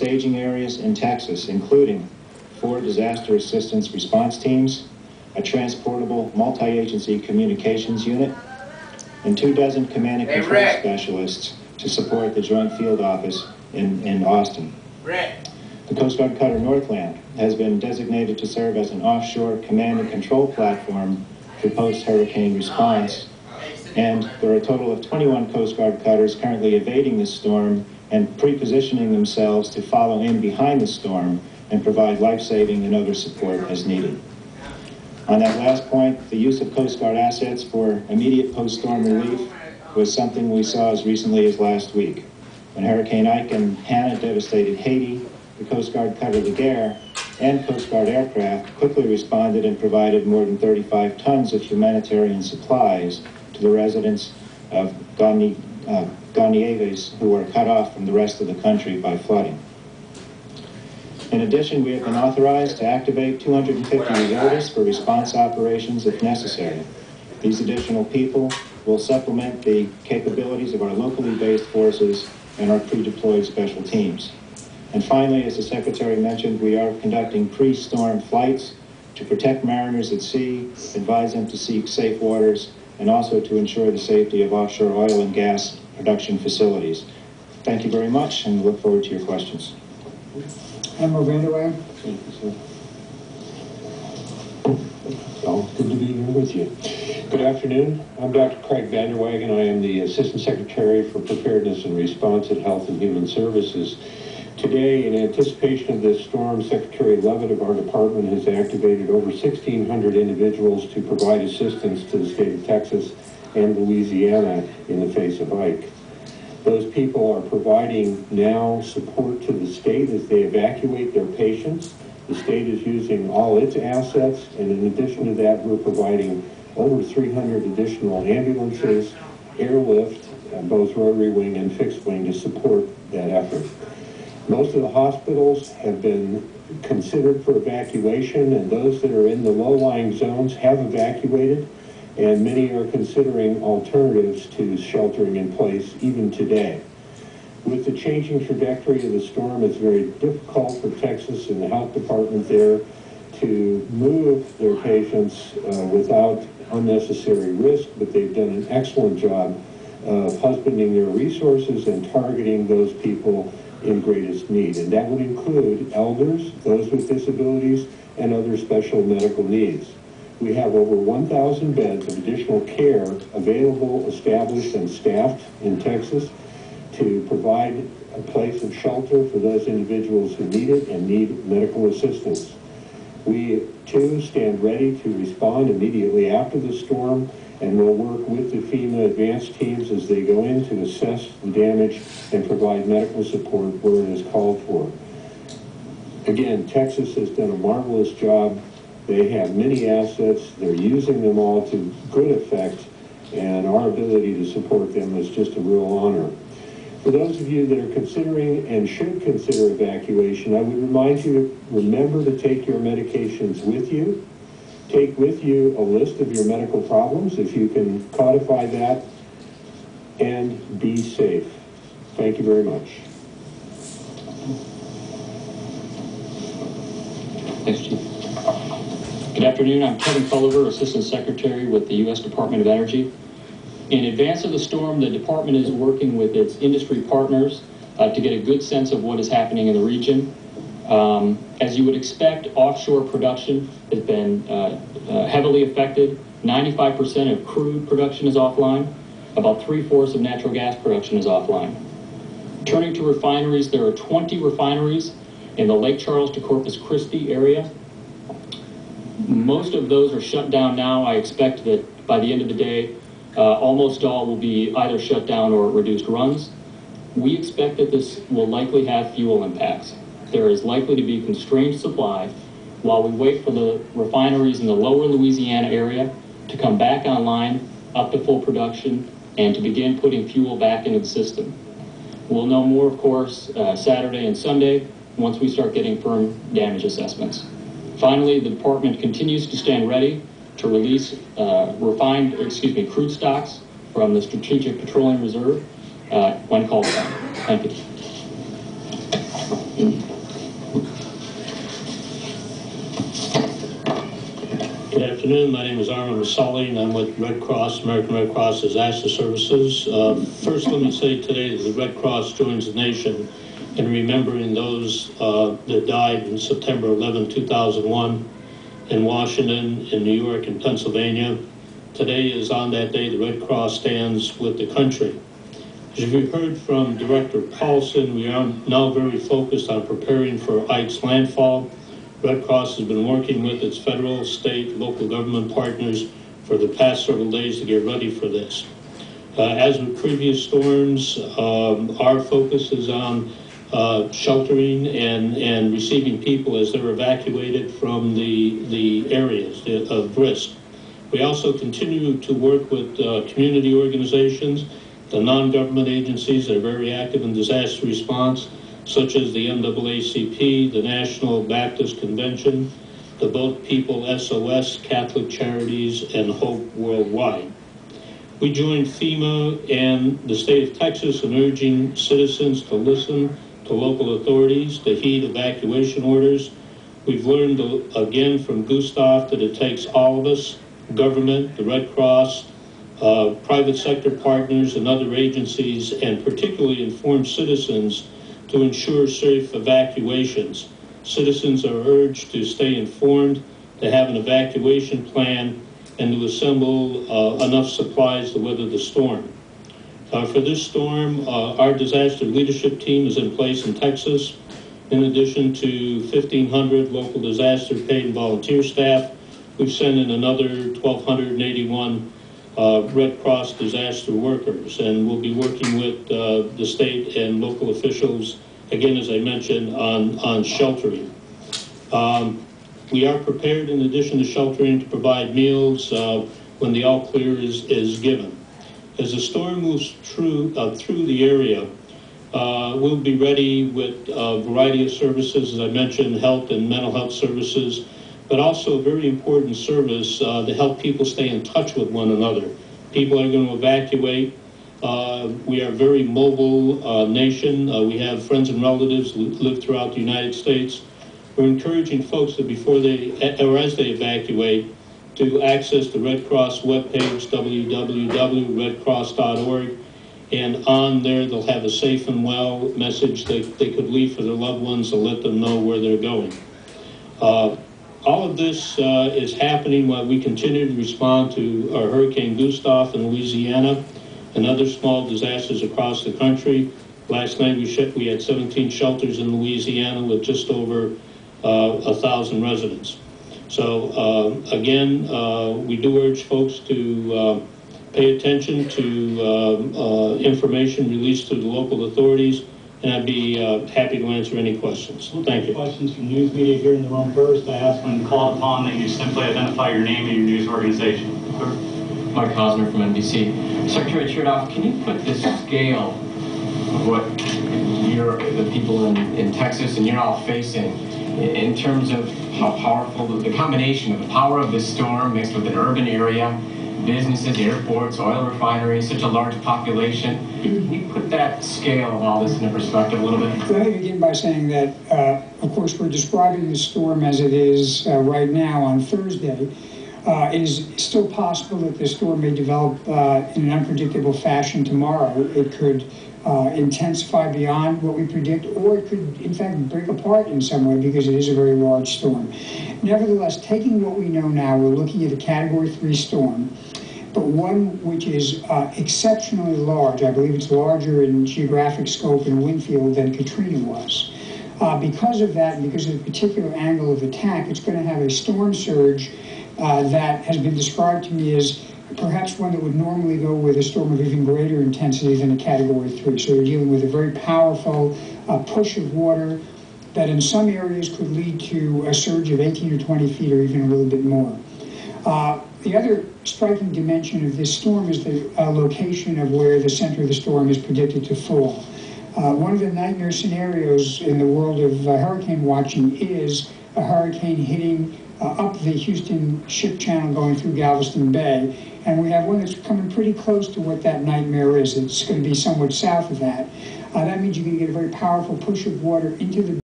staging areas in Texas, including four disaster assistance response teams, a transportable multi-agency communications unit, and two dozen command and control specialists to support the Joint Field Office in, in Austin. Rick, The Coast Guard cutter Northland has been designated to serve as an offshore command and control platform for post-hurricane response. And there are a total of 21 Coast Guard cutters currently evading the storm and pre-positioning themselves to follow in behind the storm and provide life-saving and other support as needed. On that last point, the use of Coast Guard assets for immediate post-storm relief was something we saw as recently as last week. When Hurricane Ike and Hanna devastated Haiti, the Coast Guard cutter Laguerre and Coast Guard aircraft quickly responded and provided more than 35 tons of humanitarian supplies to the residents of Gani, uh, Gonaives who were cut off from the rest of the country by flooding. In addition, we have been authorized to activate 250 reservists for response operations if necessary. These additional people will supplement the capabilities of our locally based forces and our pre-deployed special teams. And finally, as the Secretary mentioned, we are conducting pre-storm flights to protect mariners at sea, advise them to seek safe waters, and also to ensure the safety of offshore oil and gas production facilities. Thank you very much, and look forward to your questions. Admiral Vanderway? So, good to be here with you. Good afternoon. I'm Dr. Craig Vanderwagen. I am the Assistant Secretary for Preparedness and Response at Health and Human Services. Today, in anticipation of this storm, Secretary Leavitt of our department has activated over 1,600 individuals to provide assistance to the state of Texas and Louisiana in the face of Ike. Those people are providing now support to the state as they evacuate their patients. The state is using all its assets, and in addition to that, we're providing over 300 additional ambulances, airlift, uh, both rotary wing and fixed wing to support that effort. Most of the hospitals have been considered for evacuation, and those that are in the low-lying zones have evacuated, and many are considering alternatives to sheltering in place even today. With the changing trajectory of the storm, it's very difficult for Texas and the health department there to move their patients uh, without unnecessary risk, but they've done an excellent job of husbanding their resources and targeting those people in greatest need. And that would include elders, those with disabilities, and other special medical needs. We have over 1,000 beds of additional care available, established, and staffed in Texas to provide a place of shelter for those individuals who need it and need medical assistance. We, too, stand ready to respond immediately after the storm, and will work with the FEMA advanced teams as they go in to assess the damage and provide medical support where it is called for. Again, Texas has done a marvelous job. They have many assets. They're using them all to good effect, and our ability to support them is just a real honor. For those of you that are considering and should consider evacuation, I would remind you to remember to take your medications with you. Take with you a list of your medical problems, if you can codify that, and be safe. Thank you very much. Thanks, Chief. Good afternoon, I'm Kevin Kolevar, Assistant Secretary with the U.S. Department of Energy. In advance of the storm, the department is working with its industry partners uh, to get a good sense of what is happening in the region. Um, As you would expect, offshore production has been uh, uh, heavily affected. 95% of crude production is offline. About three-fourths of natural gas production is offline. Turning to refineries, there are 20 refineries in the Lake Charles to Corpus Christi area. Most of those are shut down now. I expect that by the end of the day, uh, almost all will be either shut down or reduced runs. We expect that this will likely have fuel impacts. There is likely to be constrained supply while we wait for the refineries in the lower Louisiana area to come back online, up to full production, and to begin putting fuel back into the system. We'll know more, of course, uh, Saturday and Sunday, once we start getting firm damage assessments. Finally, the department continues to stand ready to release uh, refined, excuse me, crude stocks from the Strategic Petroleum Reserve uh, when called upon. Thank you. Good afternoon, my name is Armond Mascelli, and I'm with Red Cross, American Red Cross Disaster Services. Uh, First, let me say today that the Red Cross joins the nation in remembering those uh, that died in September 11, 2001, in Washington, in New York, and Pennsylvania. Today is on that day, the Red Cross stands with the country. As you've heard from Director Paulison, we are now very focused on preparing for Ike's landfall. Red Cross has been working with its federal, state, local government partners for the past several days to get ready for this. Uh, As with previous storms, um, our focus is on uh, sheltering and, and receiving people as they're evacuated from the, the areas of risk. We also continue to work with uh, community organizations, the non-government agencies that are very active in disaster response, such as the NAACP, the National Baptist Convention, the Boat People SOS, Catholic Charities, and Hope Worldwide. We joined FEMA and the state of Texas in urging citizens to listen to local authorities to heed evacuation orders. We've learned again from Gustav that it takes all of us, government, the Red Cross, uh, private sector partners and other agencies, and particularly informed citizens to ensure safe evacuations. Citizens are urged to stay informed, to have an evacuation plan, and to assemble uh, enough supplies to weather the storm. Uh, for this storm, uh, our disaster leadership team is in place in Texas. In addition to 1,500 local disaster paid and volunteer staff, we've sent in another 1,281 uh, Red Cross disaster workers, and we'll be working with uh, the state and local officials, again, as I mentioned, on, on sheltering. Um, we are prepared, in addition to sheltering, to provide meals uh, when the all clear is, is given. As the storm moves through, uh, through the area, uh, we'll be ready with a variety of services, as I mentioned, health and mental health services, but also a very important service uh, to help people stay in touch with one another. People are going to evacuate. Uh, we are a very mobile uh, nation. Uh, we have friends and relatives who live throughout the United States. We're encouraging folks that before they, or as they evacuate, to access the Red Cross webpage, www.redcross.org. And on there, they'll have a safe and well message that they could leave for their loved ones to let them know where they're going. Uh, all of this uh, is happening while we continue to respond to uh, Hurricane Gustav in Louisiana and other small disasters across the country. Last night we, sh- we had 17 shelters in Louisiana with just over uh, a thousand residents. So uh, again, uh, we do urge folks to uh, pay attention to information released to the local authorities, and I'd be uh, happy to answer any questions. We'll Thank you. Questions from news media here in the room first. I ask when called upon that you simply identify your name and your news organization. Mike Hosner from NBC. Secretary Chertoff, can you put the scale of what you're, the people in, in Texas and you're all facing in, terms of how powerful the, the combination of the power of this storm mixed with an urban area, businesses, airports, oil refineries, such a large population. Can you put that scale of all this into perspective a little bit? Let me begin by saying that, uh, of course, we're describing the storm as it is uh, right now on Thursday. Uh, It is still possible that the storm may develop uh, in an unpredictable fashion tomorrow. It could uh, intensify beyond what we predict, or it could, in fact, break apart in some way because it is a very large storm. Nevertheless, taking what we know now, we're looking at a Category 3 storm but one which is uh, exceptionally large. I believe it's larger in geographic scope in wind field than Katrina was. Uh, because of that, and because of the particular angle of attack, it's going to have a storm surge uh, that has been described to me as perhaps one that would normally go with a storm of even greater intensity than a Category 3. So you're dealing with a very powerful uh, push of water that in some areas could lead to a surge of 18 or 20 feet or even a little bit more. Uh, the other striking dimension of this storm is the uh, location of where the center of the storm is predicted to fall. Uh, one of the nightmare scenarios in the world of uh, hurricane watching is a hurricane hitting uh, up the Houston ship channel going through Galveston Bay. And we have one that's coming pretty close to what that nightmare is. It's going to be somewhat south of that. Uh, that means you're going to get a very powerful push of water into the